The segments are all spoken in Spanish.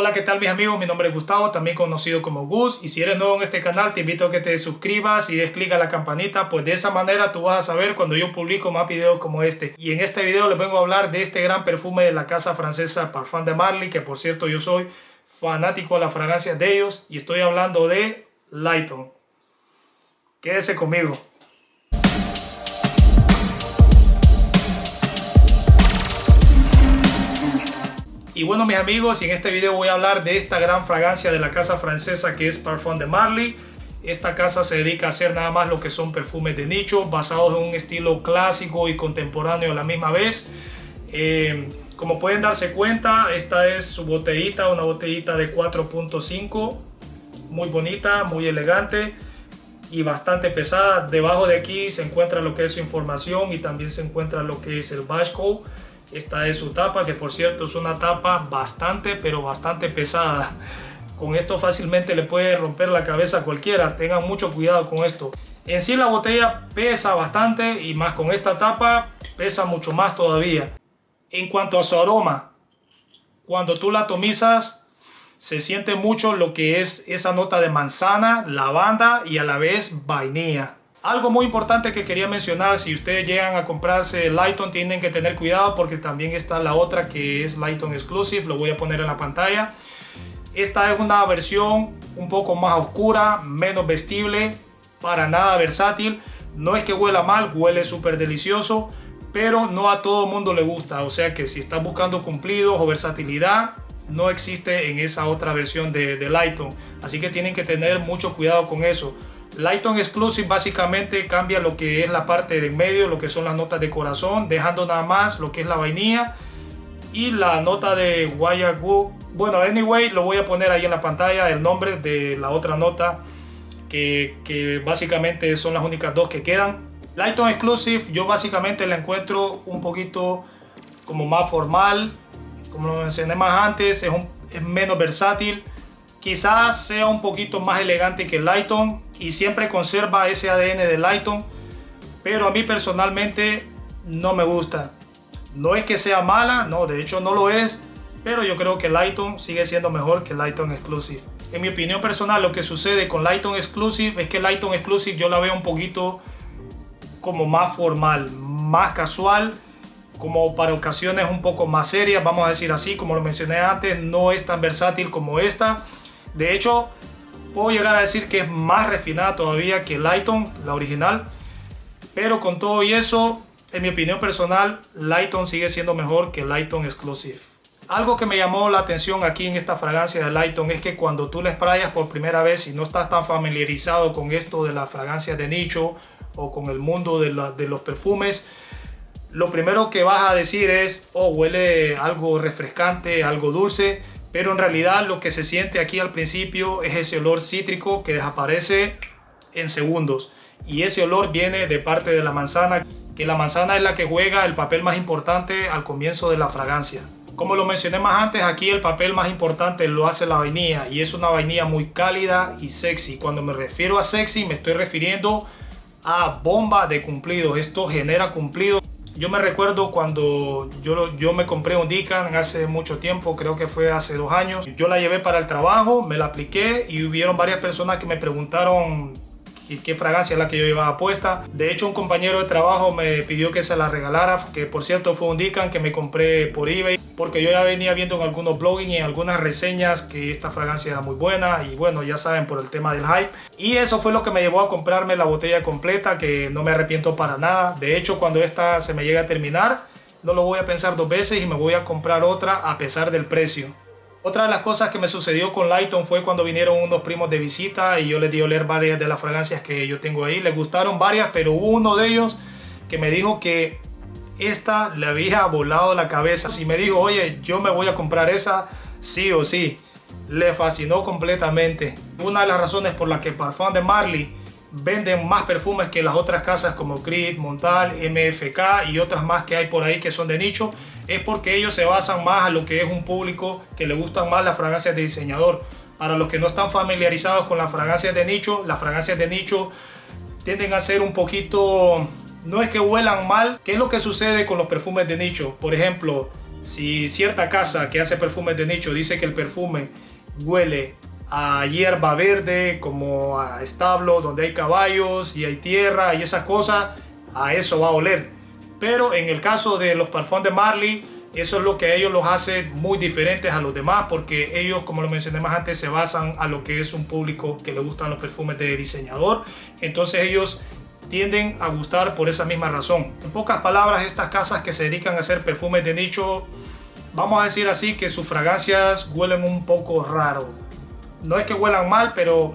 Hola, ¿qué tal mis amigos? Mi nombre es Gustavo, también conocido como Gus. Y si eres nuevo en este canal, te invito a que te suscribas y des clic a la campanita, pues de esa manera tú vas a saber cuando yo publico más videos como este. Y en este video les vengo a hablar de este gran perfume de la casa francesa Parfum de Marley, que por cierto yo soy fanático de la fragancia de ellos. Y estoy hablando de Lighton. Quédese conmigo. Y bueno mis amigos, en este video voy a hablar de esta gran fragancia de la casa francesa que es Parfum de Marley. Esta casa se dedica a hacer nada más lo que son perfumes de nicho, basados en un estilo clásico y contemporáneo a la misma vez. Eh, como pueden darse cuenta, esta es su botellita, una botellita de 4.5, muy bonita, muy elegante y bastante pesada. Debajo de aquí se encuentra lo que es su información y también se encuentra lo que es el barcode. Esta es su tapa, que por cierto es una tapa bastante, pero bastante pesada. Con esto fácilmente le puede romper la cabeza a cualquiera. Tengan mucho cuidado con esto. En sí la botella pesa bastante y más con esta tapa pesa mucho más todavía. En cuanto a su aroma, cuando tú la atomizas se siente mucho lo que es esa nota de manzana, lavanda y a la vez vainilla. Algo muy importante que quería mencionar, si ustedes llegan a comprarse Lighton tienen que tener cuidado porque también está la otra que es Lighton Exclusive, lo voy a poner en la pantalla. Esta es una versión un poco más oscura, menos vestible, para nada versátil. No es que huela mal, huele súper delicioso, pero no a todo mundo le gusta. O sea que si estás buscando cumplidos o versatilidad, no existe en esa otra versión de, de Lighton. Así que tienen que tener mucho cuidado con eso. Lighton Exclusive básicamente cambia lo que es la parte de medio, lo que son las notas de corazón, dejando nada más lo que es la vainilla y la nota de Guayagu. Bueno, anyway, lo voy a poner ahí en la pantalla el nombre de la otra nota que, que básicamente son las únicas dos que quedan. Lighton Exclusive yo básicamente la encuentro un poquito como más formal, como lo mencioné más antes, es, un, es menos versátil Quizás sea un poquito más elegante que Lighton y siempre conserva ese ADN de Lighton, pero a mí personalmente no me gusta. No es que sea mala, no, de hecho no lo es, pero yo creo que Lighton sigue siendo mejor que Lighton Exclusive. En mi opinión personal, lo que sucede con Lighton Exclusive es que Lighton Exclusive yo la veo un poquito como más formal, más casual, como para ocasiones un poco más serias, vamos a decir así, como lo mencioné antes, no es tan versátil como esta. De hecho, puedo llegar a decir que es más refinada todavía que Lighton, la original. Pero con todo y eso, en mi opinión personal, Lighton sigue siendo mejor que Lighton Exclusive. Algo que me llamó la atención aquí en esta fragancia de Lighton es que cuando tú la sprayas por primera vez y no estás tan familiarizado con esto de la fragancia de nicho o con el mundo de, de los perfumes, lo primero que vas a decir es, oh, huele algo refrescante, algo dulce, pero en realidad lo que se siente aquí al principio es ese olor cítrico que desaparece en segundos. Y ese olor viene de parte de la manzana, que la manzana es la que juega el papel más importante al comienzo de la fragancia. Como lo mencioné más antes, aquí el papel más importante lo hace la vainilla y es una vainilla muy cálida y sexy. Cuando me refiero a sexy me estoy refiriendo a bomba de cumplidos. Esto genera cumplidos yo me recuerdo cuando yo, yo me compré un Dican hace mucho tiempo, creo que fue hace dos años. Yo la llevé para el trabajo, me la apliqué y hubieron varias personas que me preguntaron qué fragancia es la que yo llevaba puesta. De hecho, un compañero de trabajo me pidió que se la regalara, que por cierto fue un Dican que me compré por eBay, porque yo ya venía viendo en algunos blogging y en algunas reseñas que esta fragancia era muy buena y bueno, ya saben por el tema del hype. Y eso fue lo que me llevó a comprarme la botella completa, que no me arrepiento para nada. De hecho, cuando esta se me llega a terminar, no lo voy a pensar dos veces y me voy a comprar otra a pesar del precio. Otra de las cosas que me sucedió con Lighton fue cuando vinieron unos primos de visita y yo les di a oler varias de las fragancias que yo tengo ahí. Les gustaron varias, pero hubo uno de ellos que me dijo que esta le había volado la cabeza. Si me dijo, oye, yo me voy a comprar esa, sí o sí. Le fascinó completamente. Una de las razones por la que Parfum de Marley venden más perfumes que las otras casas como Creed, Montal, MFK y otras más que hay por ahí que son de nicho, es porque ellos se basan más a lo que es un público que le gustan más las fragancias de diseñador. Para los que no están familiarizados con las fragancias de nicho, las fragancias de nicho tienden a ser un poquito, no es que huelan mal, ¿qué es lo que sucede con los perfumes de nicho? Por ejemplo, Si cierta casa que hace perfumes de nicho dice que el perfume huele a hierba verde, como a establo donde hay caballos y hay tierra y esas cosas, a eso va a oler. Pero en el caso de los perfumes de Marley, eso es lo que a ellos los hace muy diferentes a los demás porque ellos, como lo mencioné más antes, se basan a lo que es un público que le gustan los perfumes de diseñador. Entonces ellos tienden a gustar por esa misma razón. En pocas palabras, estas casas que se dedican a hacer perfumes de nicho, vamos a decir así que sus fragancias huelen un poco raro. No es que huelan mal, pero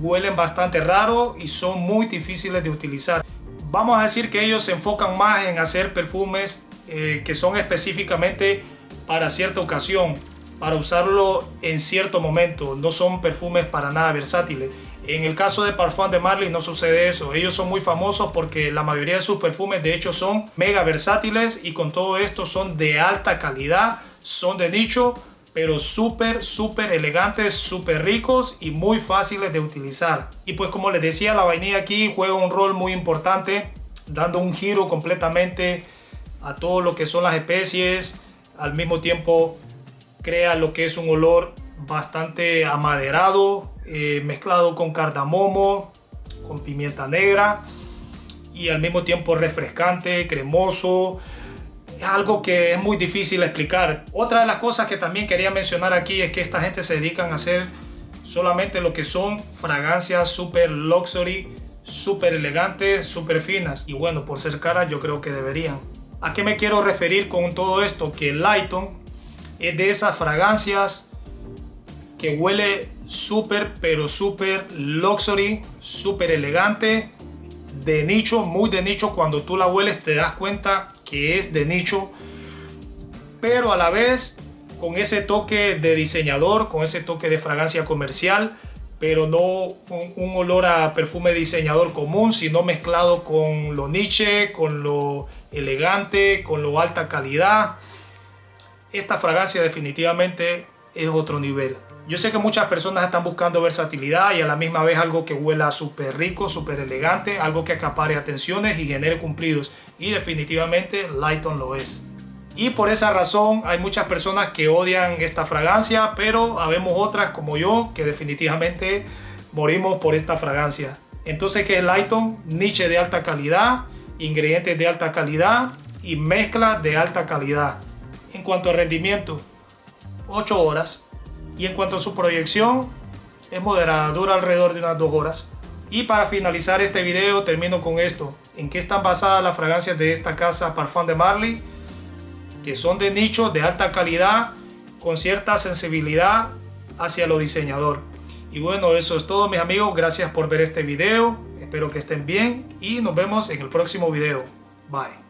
huelen bastante raro y son muy difíciles de utilizar. Vamos a decir que ellos se enfocan más en hacer perfumes eh, que son específicamente para cierta ocasión, para usarlo en cierto momento. No son perfumes para nada versátiles. En el caso de Parfum de Marley no sucede eso. Ellos son muy famosos porque la mayoría de sus perfumes de hecho son mega versátiles y con todo esto son de alta calidad, son de nicho, pero súper, súper elegantes, súper ricos y muy fáciles de utilizar. Y pues como les decía, la vainilla aquí juega un rol muy importante, dando un giro completamente a todo lo que son las especies, al mismo tiempo crea lo que es un olor bastante amaderado, eh, mezclado con cardamomo, con pimienta negra y al mismo tiempo refrescante, cremoso. Es algo que es muy difícil explicar. Otra de las cosas que también quería mencionar aquí es que esta gente se dedican a hacer solamente lo que son fragancias super luxury, super elegantes, super finas. Y bueno, por ser caras yo creo que deberían. ¿A qué me quiero referir con todo esto? Que Lighton es de esas fragancias que huele súper, pero súper luxury, súper elegante, de nicho, muy de nicho. Cuando tú la hueles te das cuenta que es de nicho, pero a la vez con ese toque de diseñador, con ese toque de fragancia comercial pero no un, olor a perfume diseñador común, sino mezclado con lo niche, con lo elegante, con lo alta calidad. Esta fragancia definitivamente es otro nivel. Yo sé que muchas personas están buscando versatilidad y a la misma vez algo que huela súper rico, súper elegante, algo que acapare atenciones y genere cumplidos. Y definitivamente Lighton lo es. Y por esa razón hay muchas personas que odian esta fragancia, pero habemos otras como yo que definitivamente morimos por esta fragancia. Entonces, ¿qué es Lighton? Niche de alta calidad, ingredientes de alta calidad y mezcla de alta calidad. En cuanto a rendimiento, 8 horas. Y en cuanto a su proyección, es moderada, dura alrededor de unas 2 horas. Y para finalizar este video termino con esto. ¿En qué están basadas las fragancias de esta casa Parfum de Marley? que son de nicho de alta calidad con cierta sensibilidad hacia lo diseñador. Y bueno, eso es todo mis amigos. Gracias por ver este video. Espero que estén bien y nos vemos en el próximo video. Bye.